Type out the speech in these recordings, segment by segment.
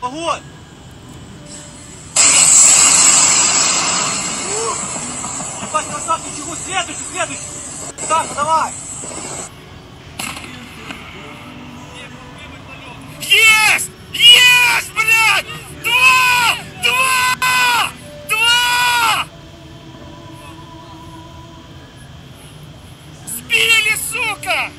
Ух! Ебать, красавчик, чего? Следующий, следующий! Так, давай! Есть! Есть, блядь! Два! Два! Два! Сбили, сука!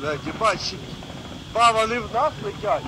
Блядь, Ба, вони в нас летять.